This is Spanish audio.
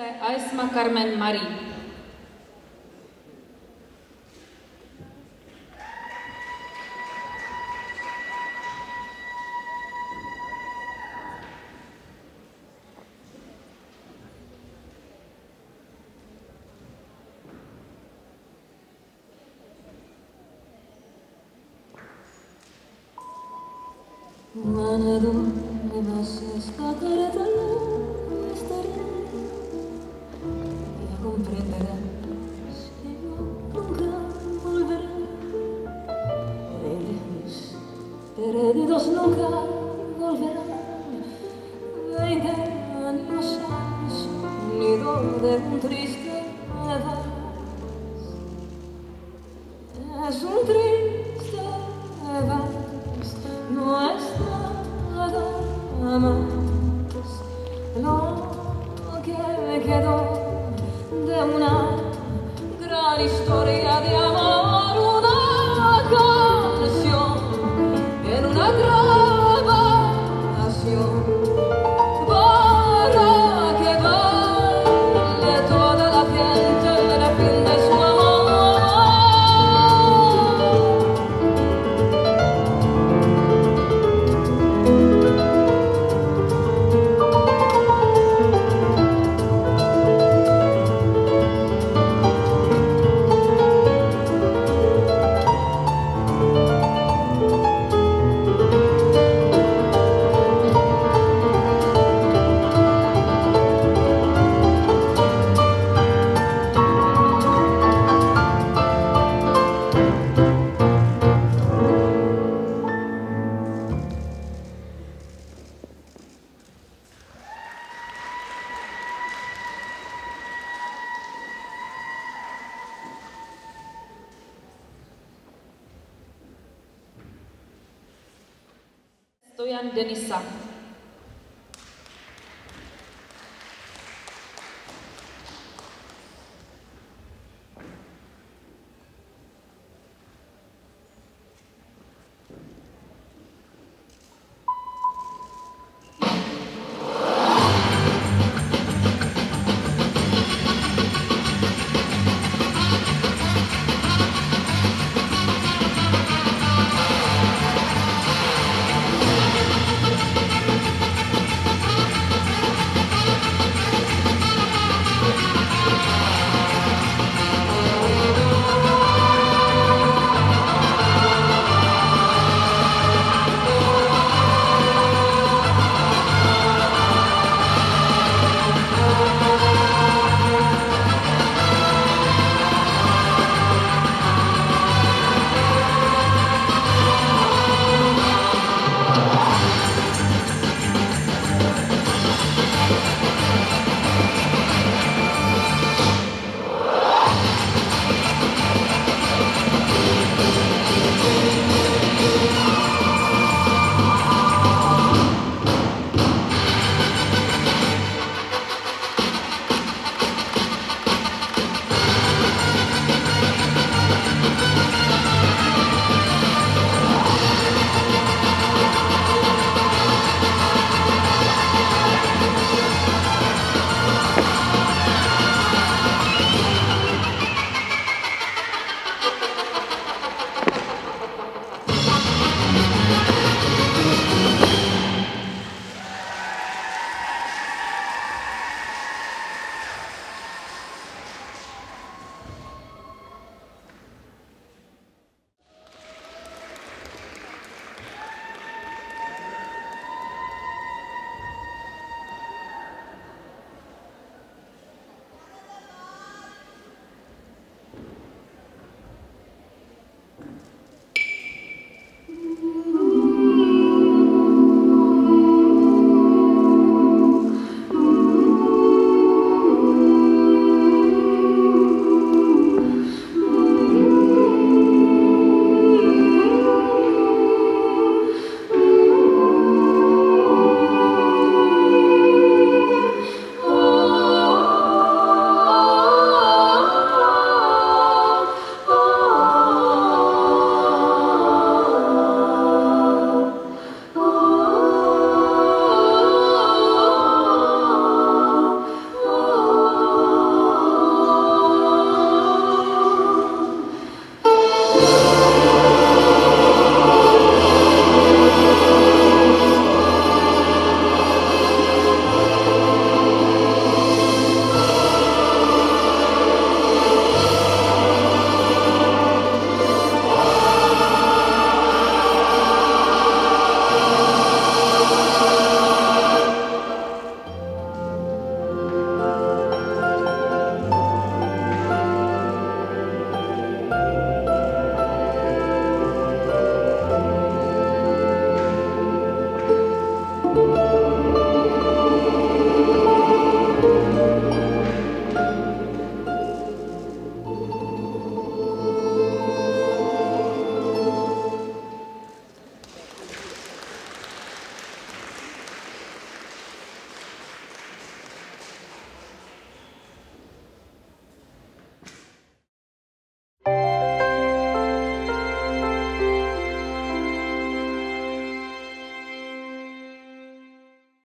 Aisma Carmen Marie. Mă ne duc, mi-a spus, că cărătă nu perdidos nunca volverán veinte años al sonido de un triste vals es un triste vals, no es nada más. Lo que quedó I'm una Stojan Denisa.